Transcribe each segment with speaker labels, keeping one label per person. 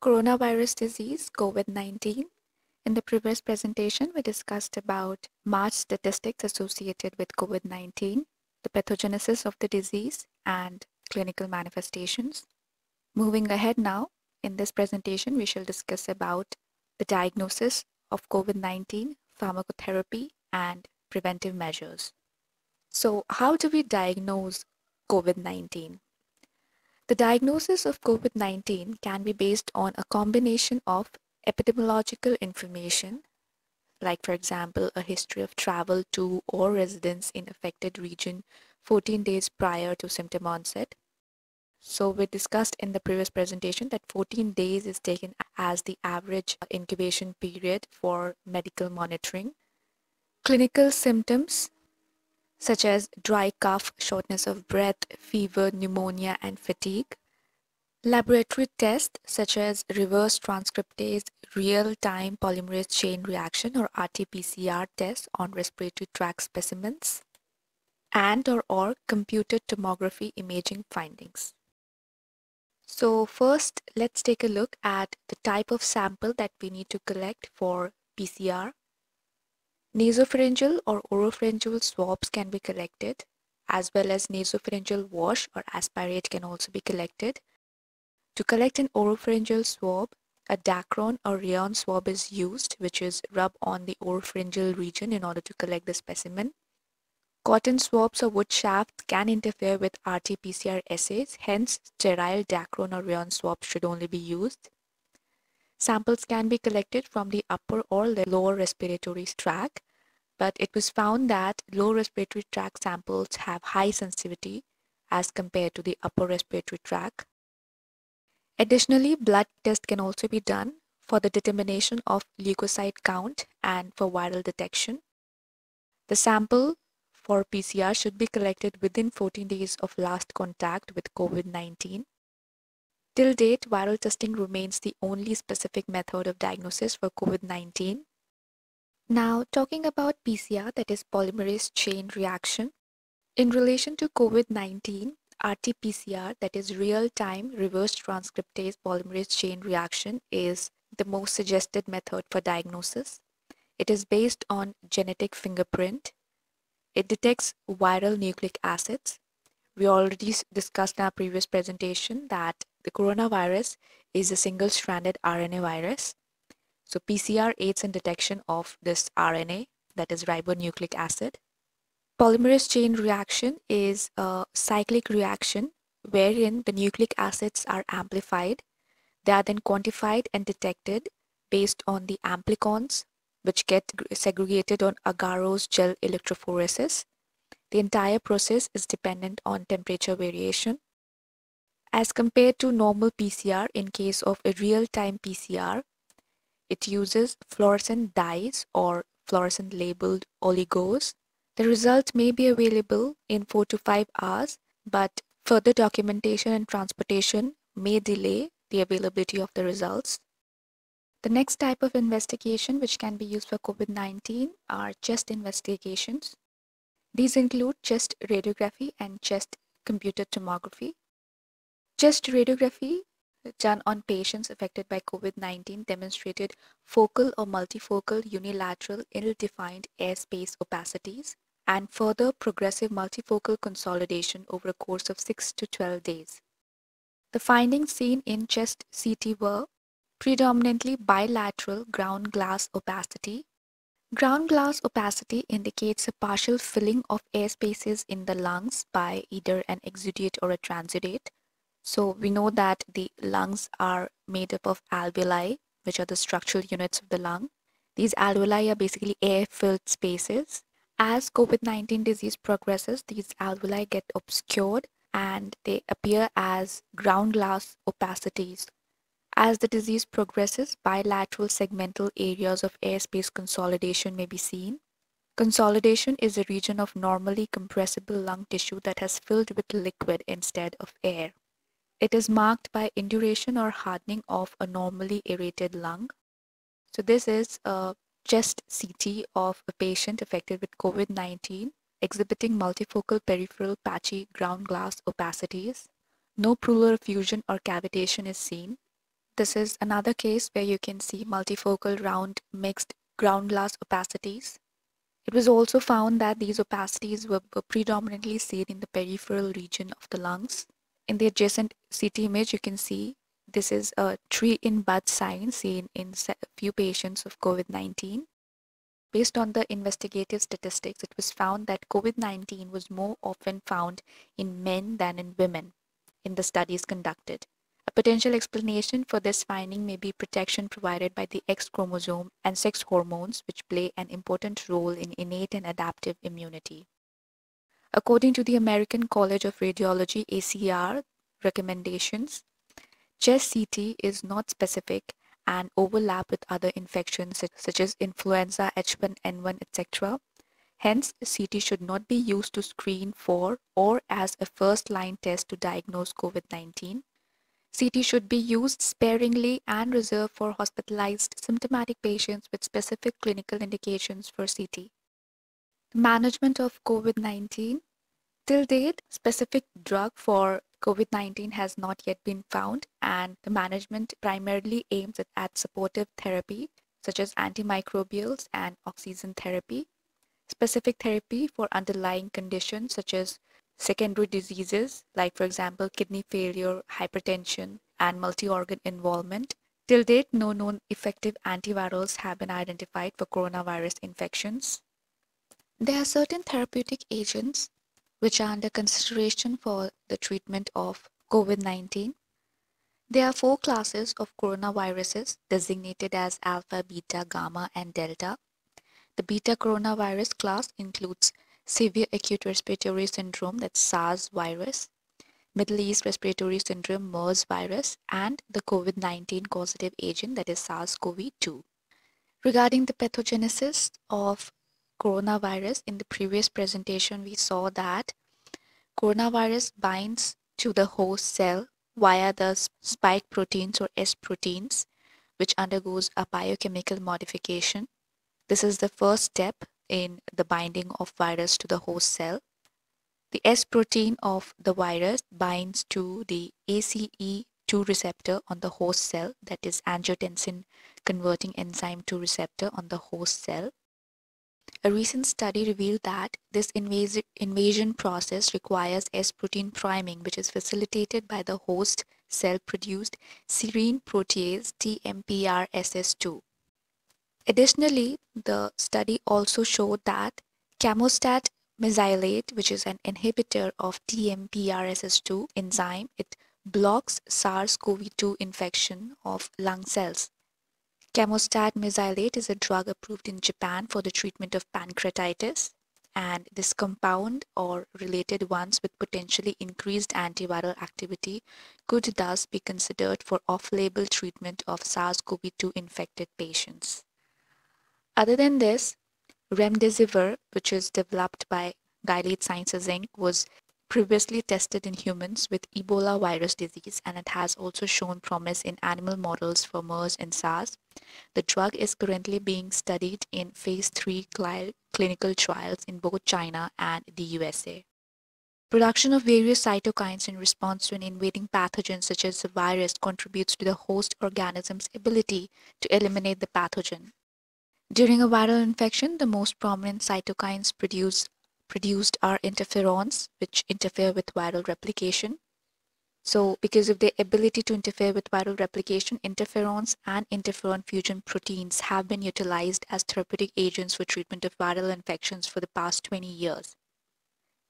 Speaker 1: coronavirus disease, COVID-19. In the previous presentation, we discussed about March statistics associated with COVID-19, the pathogenesis of the disease, and clinical manifestations. Moving ahead now, in this presentation, we shall discuss about the diagnosis of COVID-19, pharmacotherapy, and preventive measures. So how do we diagnose COVID-19? The diagnosis of COVID-19 can be based on a combination of epidemiological information, like for example, a history of travel to or residence in affected region 14 days prior to symptom onset. So we discussed in the previous presentation that 14 days is taken as the average incubation period for medical monitoring. Clinical symptoms such as dry cough, shortness of breath, fever, pneumonia, and fatigue. Laboratory tests such as reverse transcriptase real-time polymerase chain reaction or RT-PCR tests on respiratory tract specimens and or, or computed tomography imaging findings. So first, let's take a look at the type of sample that we need to collect for PCR. Nasopharyngeal or oropharyngeal swabs can be collected as well as nasopharyngeal wash or aspirate can also be collected. To collect an oropharyngeal swab, a Dacron or Rayon swab is used which is rubbed on the oropharyngeal region in order to collect the specimen. Cotton swabs or wood shafts can interfere with RT-PCR assays, hence sterile Dacron or Rayon swabs should only be used. Samples can be collected from the upper or the lower respiratory tract, but it was found that lower respiratory tract samples have high sensitivity as compared to the upper respiratory tract. Additionally, blood test can also be done for the determination of leukocyte count and for viral detection. The sample for PCR should be collected within 14 days of last contact with COVID-19. Till date, viral testing remains the only specific method of diagnosis for COVID-19. Now, talking about PCR, that is polymerase chain reaction. In relation to COVID-19, RT-PCR, that is real-time reverse transcriptase polymerase chain reaction, is the most suggested method for diagnosis. It is based on genetic fingerprint. It detects viral nucleic acids. We already discussed in our previous presentation that the coronavirus is a single-stranded RNA virus. So PCR aids in detection of this RNA, that is ribonucleic acid. Polymerase chain reaction is a cyclic reaction wherein the nucleic acids are amplified. They are then quantified and detected based on the amplicons which get segregated on agarose gel electrophoresis. The entire process is dependent on temperature variation. As compared to normal PCR in case of a real-time PCR, it uses fluorescent dyes or fluorescent labeled oligos. The result may be available in 4 to 5 hours, but further documentation and transportation may delay the availability of the results. The next type of investigation which can be used for COVID-19 are chest investigations. These include chest radiography and chest computed tomography. Chest radiography done on patients affected by COVID-19 demonstrated focal or multifocal unilateral ill-defined airspace opacities and further progressive multifocal consolidation over a course of 6 to 12 days. The findings seen in chest CT were predominantly bilateral ground glass opacity. Ground glass opacity indicates a partial filling of air spaces in the lungs by either an exudate or a transudate so we know that the lungs are made up of alveoli, which are the structural units of the lung. These alveoli are basically air-filled spaces. As COVID-19 disease progresses, these alveoli get obscured and they appear as ground glass opacities. As the disease progresses, bilateral segmental areas of airspace consolidation may be seen. Consolidation is a region of normally compressible lung tissue that has filled with liquid instead of air. It is marked by induration or hardening of a normally aerated lung. So this is a chest CT of a patient affected with COVID-19 exhibiting multifocal peripheral patchy ground glass opacities. No pleural effusion or cavitation is seen. This is another case where you can see multifocal round mixed ground glass opacities. It was also found that these opacities were, were predominantly seen in the peripheral region of the lungs. In the adjacent CT image, you can see this is a tree in bud sign seen in a few patients of COVID-19. Based on the investigative statistics, it was found that COVID-19 was more often found in men than in women in the studies conducted. A potential explanation for this finding may be protection provided by the X chromosome and sex hormones, which play an important role in innate and adaptive immunity. According to the American College of Radiology ACR recommendations, chest CT is not specific and overlap with other infections such as influenza, H1N1, etc. Hence, CT should not be used to screen for or as a first-line test to diagnose COVID-19. CT should be used sparingly and reserved for hospitalized symptomatic patients with specific clinical indications for CT. Management of COVID-19. Till date, specific drug for COVID-19 has not yet been found and the management primarily aims at, at supportive therapy such as antimicrobials and oxygen therapy, specific therapy for underlying conditions such as secondary diseases like for example kidney failure, hypertension and multi-organ involvement. Till date, no known effective antivirals have been identified for coronavirus infections. There are certain therapeutic agents which are under consideration for the treatment of COVID-19. There are four classes of coronaviruses designated as alpha, beta, gamma, and delta. The beta coronavirus class includes severe acute respiratory syndrome, that's SARS virus, Middle East respiratory syndrome, MERS virus, and the COVID-19 causative agent, that is SARS-CoV-2. Regarding the pathogenesis of coronavirus, in the previous presentation, we saw that coronavirus binds to the host cell via the spike proteins or S proteins, which undergoes a biochemical modification. This is the first step in the binding of virus to the host cell. The S protein of the virus binds to the ACE2 receptor on the host cell, that is angiotensin converting enzyme 2 receptor on the host cell. A recent study revealed that this invasion process requires S protein priming, which is facilitated by the host cell produced serine protease TMPRSS2. Additionally, the study also showed that camostat mesylate, which is an inhibitor of TMPRSS2 enzyme, it blocks SARS-CoV-2 infection of lung cells. Camostat mesylate is a drug approved in Japan for the treatment of pancreatitis and this compound or related ones with potentially increased antiviral activity could thus be considered for off-label treatment of SARS-CoV-2 infected patients. Other than this, remdesivir, which is developed by Gilead Sciences Inc., was previously tested in humans with Ebola virus disease and it has also shown promise in animal models for MERS and SARS. The drug is currently being studied in phase 3 cl clinical trials in both China and the USA. Production of various cytokines in response to an invading pathogen such as a virus contributes to the host organism's ability to eliminate the pathogen. During a viral infection, the most prominent cytokines produced produced are interferons, which interfere with viral replication. So because of their ability to interfere with viral replication, interferons and interferon fusion proteins have been utilized as therapeutic agents for treatment of viral infections for the past 20 years.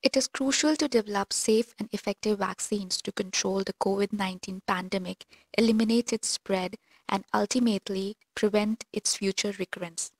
Speaker 1: It is crucial to develop safe and effective vaccines to control the COVID-19 pandemic, eliminate its spread, and ultimately prevent its future recurrence.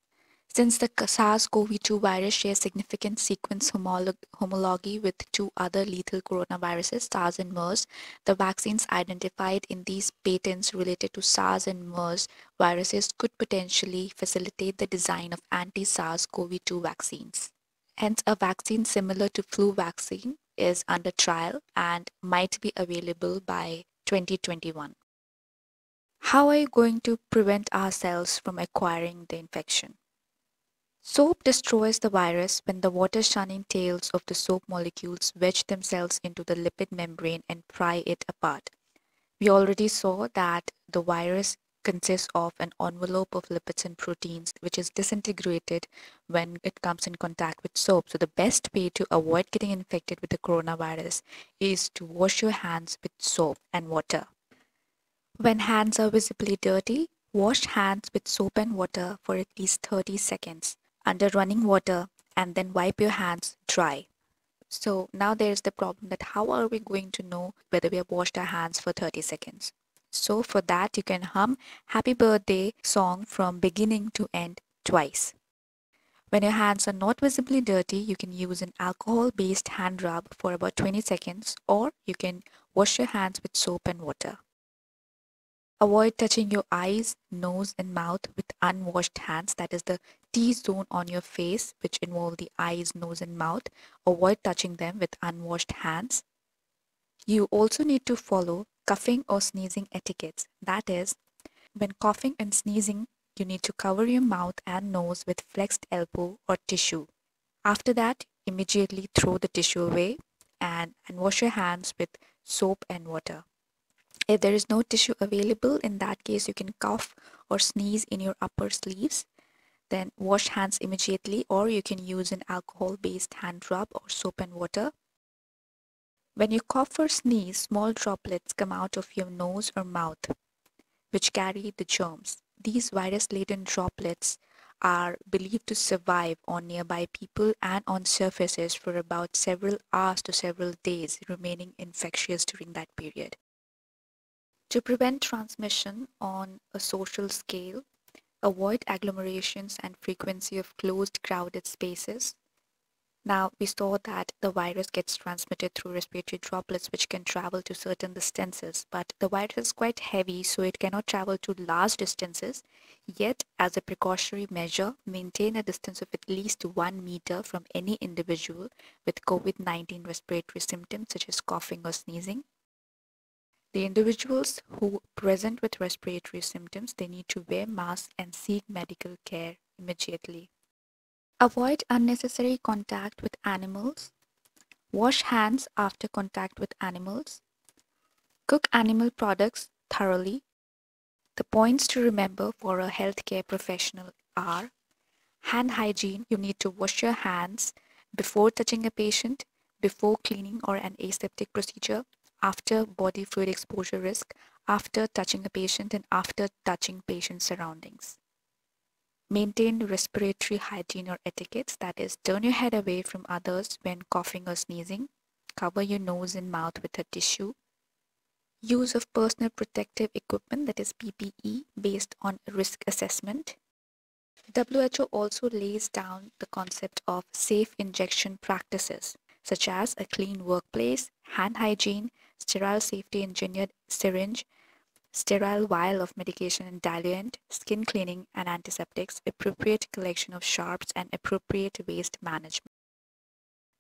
Speaker 1: Since the SARS-CoV-2 virus shares significant sequence homolog homology with two other lethal coronaviruses, SARS and MERS, the vaccines identified in these patents related to SARS and MERS viruses could potentially facilitate the design of anti-SARS-CoV-2 vaccines. Hence, a vaccine similar to flu vaccine is under trial and might be available by 2021. How are you going to prevent ourselves from acquiring the infection? Soap destroys the virus when the water-shunning tails of the soap molecules wedge themselves into the lipid membrane and pry it apart. We already saw that the virus consists of an envelope of lipids and proteins which is disintegrated when it comes in contact with soap. So the best way to avoid getting infected with the coronavirus is to wash your hands with soap and water. When hands are visibly dirty, wash hands with soap and water for at least 30 seconds under running water and then wipe your hands dry. So now there's the problem that how are we going to know whether we have washed our hands for 30 seconds? So for that you can hum happy birthday song from beginning to end twice. When your hands are not visibly dirty, you can use an alcohol-based hand rub for about 20 seconds or you can wash your hands with soap and water. Avoid touching your eyes, nose and mouth with unwashed hands. That is the T-zone on your face which involve the eyes, nose and mouth. Avoid touching them with unwashed hands. You also need to follow coughing or sneezing etiquettes. That is, when coughing and sneezing, you need to cover your mouth and nose with flexed elbow or tissue. After that, immediately throw the tissue away and, and wash your hands with soap and water. If there is no tissue available, in that case, you can cough or sneeze in your upper sleeves. Then wash hands immediately or you can use an alcohol-based hand rub or soap and water. When you cough or sneeze, small droplets come out of your nose or mouth, which carry the germs. These virus-laden droplets are believed to survive on nearby people and on surfaces for about several hours to several days, remaining infectious during that period. To prevent transmission on a social scale, avoid agglomerations and frequency of closed crowded spaces. Now, we saw that the virus gets transmitted through respiratory droplets which can travel to certain distances, but the virus is quite heavy so it cannot travel to large distances. Yet, as a precautionary measure, maintain a distance of at least 1 meter from any individual with COVID-19 respiratory symptoms such as coughing or sneezing. The individuals who present with respiratory symptoms, they need to wear masks and seek medical care immediately. Avoid unnecessary contact with animals. Wash hands after contact with animals. Cook animal products thoroughly. The points to remember for a healthcare professional are hand hygiene. You need to wash your hands before touching a patient, before cleaning or an aseptic procedure, after body fluid exposure risk, after touching a patient and after touching patient surroundings. Maintain respiratory hygiene or etiquettes that is turn your head away from others when coughing or sneezing. Cover your nose and mouth with a tissue. Use of personal protective equipment that is PPE based on risk assessment. WHO also lays down the concept of safe injection practices such as a clean workplace, hand hygiene, sterile safety engineered syringe, sterile vial of medication and diluent, skin cleaning and antiseptics, appropriate collection of sharps and appropriate waste management.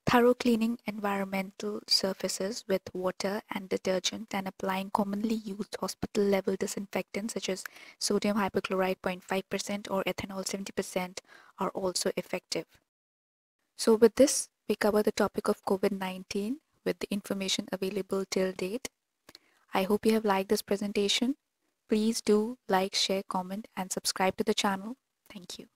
Speaker 1: Thorough cleaning environmental surfaces with water and detergent and applying commonly used hospital level disinfectants such as sodium hypochlorite 0.5% or ethanol 70% are also effective. So with this, we cover the topic of COVID-19 with the information available till date. I hope you have liked this presentation. Please do like, share, comment and subscribe to the channel. Thank you.